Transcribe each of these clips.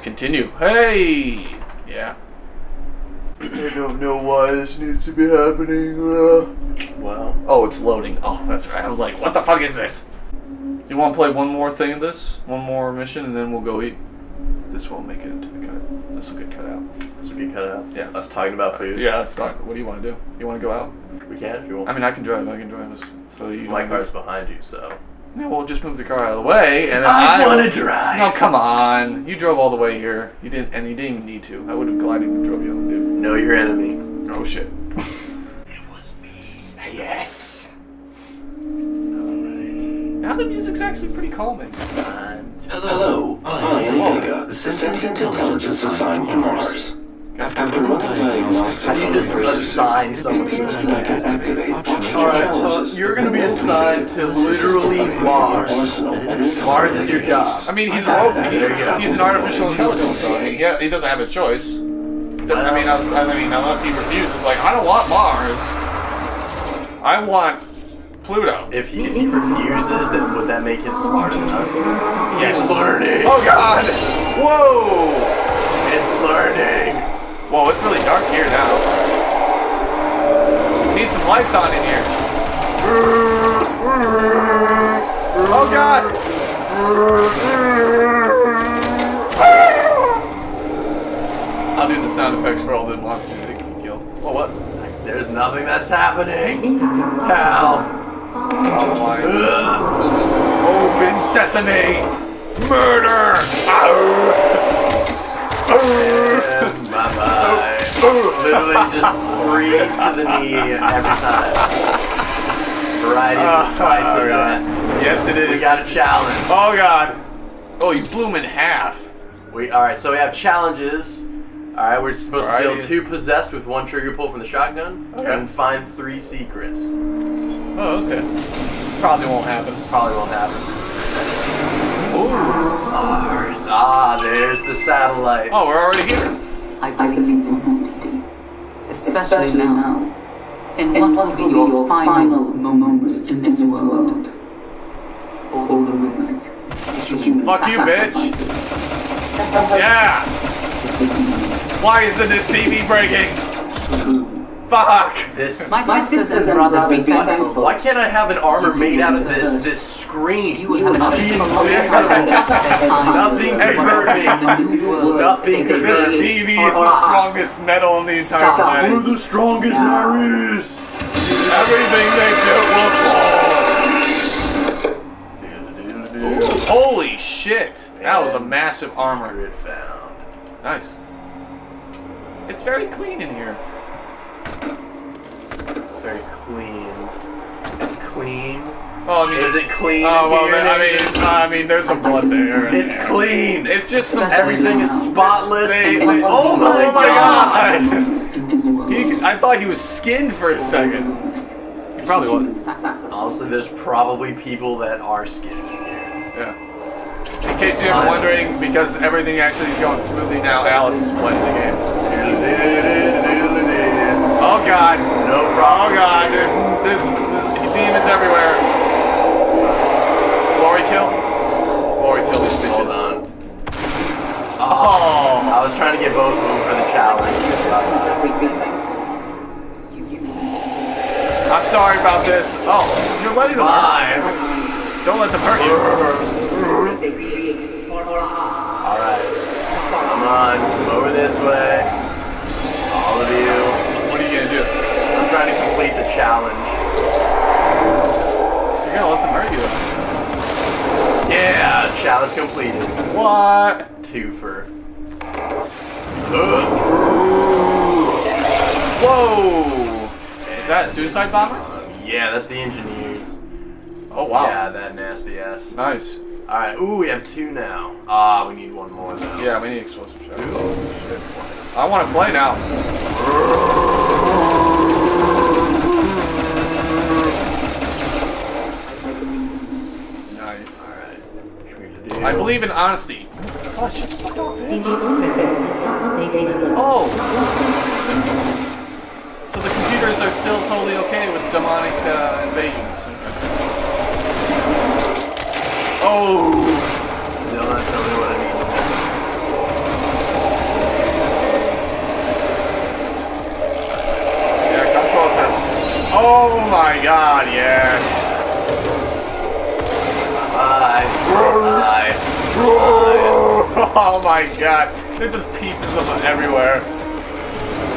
Continue. Hey! Yeah. I don't know why this needs to be happening. Uh, Well, Oh, it's loading. Oh, that's right. I was like, what the fuck is this? You want to play one more thing of this? One more mission, and then we'll go eat? This won't make it into the cut. This will get cut out. this will be cut out. Yeah. Us talking about food. Yeah, not. What do you want to do? You want to go out? We can if you want. I mean, I can drive. I can drive us. So you. my car's behind you, so. Yeah, we'll just move the car out of the way, and then I will- wanna drive. No, come on. You drove all the way here. You didn't, and you didn't even need to. I would have glided and drove you home, dude. Know your enemy. Oh shit. It was me. Yes. Alright. Now the music's actually pretty calming. Time to- Hello, I am Vega, the sentient intelligence assigned to Mars. After running diagnostics How do you just assign someone to activate Alright, so you're gonna be assigned to literally Mars. Mars is your job. I mean, he's a robot. There you go. He's, he's an artificial intelligence, so I mean, yeah, he doesn't have a choice. I mean, I, was, I mean, unless he refuses, like, I don't want Mars. I want Pluto. If he, if he refuses, then would that make him smarter than us? Yes. He's learning. Oh God! Whoa! It's learning. Whoa, it's really dark here now. Need some lights on in here. Oh God! I'll do the sound effects for all the monsters that can kill. Oh, what? There's nothing that's happening. How? Oh, my. Open sesame! Murder! And bye bye. Literally just three to the knee every time. Variety of twice oh, that. Yes, it is. We got a challenge. Oh God! Oh, you blew him in half. We all right. So we have challenges. All right, we're supposed to kill two possessed with one trigger pull from the shotgun, Okay. and find three secrets. Oh, okay. Probably won't happen. Probably won't happen. Ooh. Mars. Ah, there's the satellite. Oh, we're already here. I believe in honesty, especially now. And what will be your final moments in this world? All the rumors, the human Fuck you, bitch. Yeah. Why isn't this TV breaking? Fuck. This. My sisters and brothers be thankful. Why can't I have an armor made out of this this screen? You will have Be a Nothing could. Nothing could This. TV is the strongest metal in the entire Stop. planet. the strongest there is. Everything they built will fall. Holy shit! That was a massive armor. Secret found. Nice. It's very clean in here. Very clean. It's clean. Oh, I mean, Is it clean Oh well, here? I mean, I mean, there's some blood there. It's clean. It's just some Everything is spotless. They- they- oh my oh my god. world. He, I thought he was skinned for a second. He probably was. Honestly, there's probably people that are skinned in. Yeah. In case you're wondering, because everything actually is going smoothly now, Alex is playing the game. Oh god. No problem. Oh god, there's, there's, there's demons everywhere. Glory kill? Glory kill these bitches. Hold on. Oh. I was trying to get both of them for the challenge. I'm sorry about this. Oh, you're letting them Five. Don't let them hurt you. Alright. Come on. Come over this way. Challenge. You're gonna let them hurt you. Yeah, challenge completed. What? Twofer. Whoa! Is that a suicide bomber? Yeah, that's the engineers. Oh wow. Yeah, that nasty ass. Nice. Alright, ooh, we have two now. Ah, we need one more though. Yeah, we need explosive shot. I want to play now. I believe in honesty. Oh. Oh! So the computers are still totally okay with demonic uh, invasions. Oh! Still not telling me what I need. Yeah, come closer. Oh my god, yes! Oh my god. There's just pieces of them everywhere.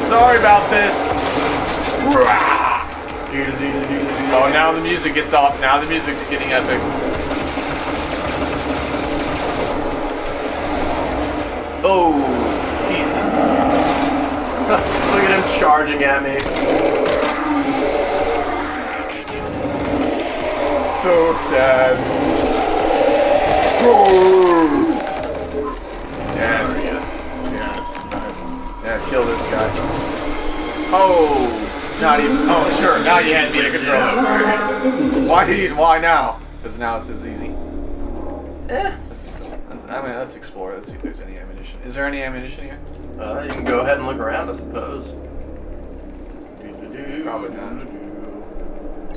Sorry about this. Oh, now the music gets off. Now the music's getting epic. Oh, pieces. Look at him charging at me. So sad. Yes. Not even. Oh, sure. Now you hand me a controller. This. Why? do you- Why now? Because now it says easy. Eh. Let's, I mean, let's explore. Let's see if there's any ammunition. Is there any ammunition here? Uh, you can go ahead and look around, I suppose. Probably not.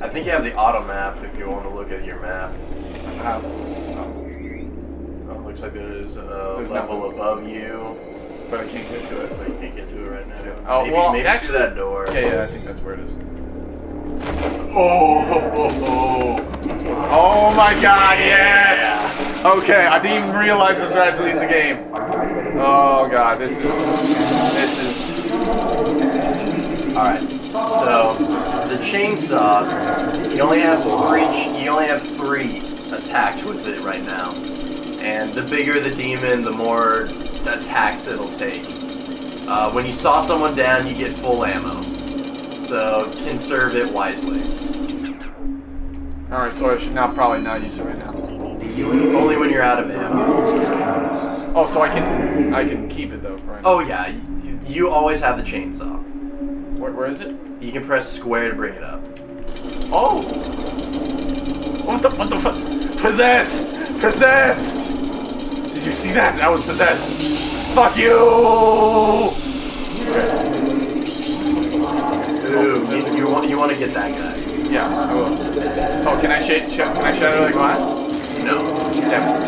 I think you have the auto map if you want to look at your map. How? Oh, looks like there's a There's level nothing. above you, But I can't get to it. but you can't get to it right now. Oh, maybe, well, maybe actually- through that door. Yeah, yeah, I think that's where it is. Oh, oh, oh. Oh my god, yes! Okay, I didn't even realize this was actually in the game. Oh god, this is... This is... Alright, so the chainsaw, you only have three, you only have three attacks with it right now. And the bigger the demon, the more attacks it'll take. Uh, when you saw someone down, you get full ammo. So conserve it wisely. Alright, so I should not probably not use it right now. Only when you're out of ammo. Oh, so I can I can keep it though right. Oh yeah, you, you always have the chainsaw. Where, where is it? You can press square to bring it up. Oh! What the what the fuck? Possessed! Possessed! Did you see that? That was possessed. Fuck you! Ooh, you, you want you want to get that guy? Yeah, I will. Oh, can I shade? Sh- can I shatter the glass? No. Damn it.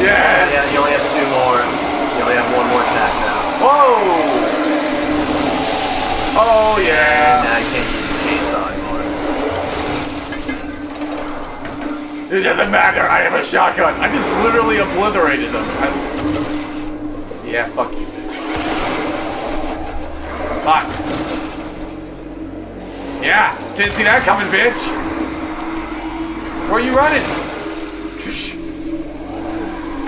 yeah! Yeah, you only have two more. You only have one more attack now. Whoa! Oh yeah! Now you can't use the chainsaw anymore. It doesn't matter. I have a shotgun. I just literally obliterated them. I- Yeah, fuck you. Fuck. Yeah, didn't see that coming, bitch. Where are you running?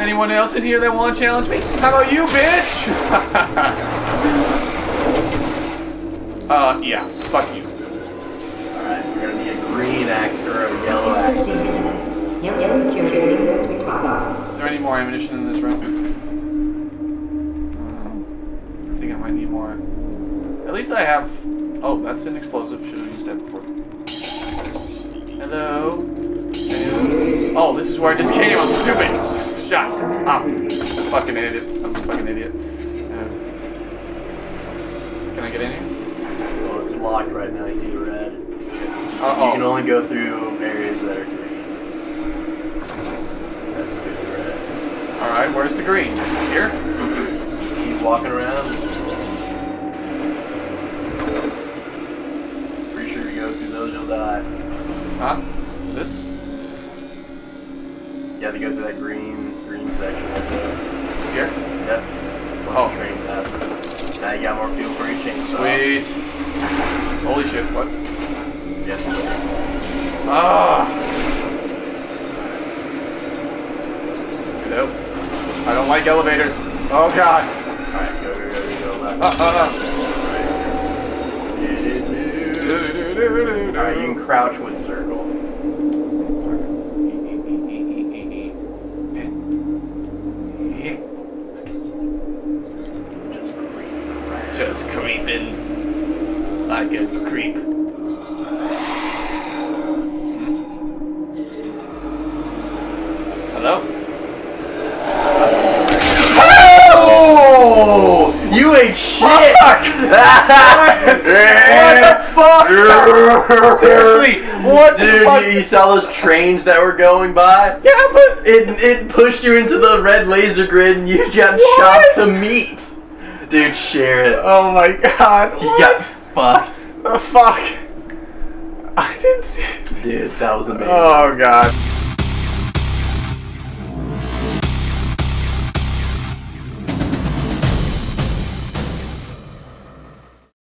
Anyone else in here that want to challenge me? How about you, bitch? uh, yeah, fuck you. Alright, we're gonna need a green actor, a yellow axe. Is there any more ammunition in this room? Um, I think I might need more. At least I have. Oh, that's an explosive. Should have used that before. Hello. Hello? Oh, this is where I just came. I'm stupid. Shut up. Fucking idiot. I'm a fucking idiot. Uh, can I get in here? Well, it's locked right now. You see the red. Uh You can oh. only go through areas that are green. That's good red. All right. Where's the green? Here. Keep walking around. Pretty sure if you go through those, you'll die. Huh? This? You have to go through that green, green section right there. Here? Yep. Once Oh. train passes. Now you got more fuel for your chainsaw. Sweet. Holy shit! What? Yes. Ah. Hello. I don't like elevators. Oh god. Alright, go, go, go, go, you can crouch with circle. Just creep around. Just creeping like a creep. Hello? Oh! You ain't shit! What the fuck? Seriously, what the Dude, fuck? you, you saw those trains that were going by. Yeah, but It it pushed you into the red laser grid and you got What? shocked to meet. Dude, share it. oh my god, what got fucked. the fuck? I didn't see. Dude, that was amazing. Oh god.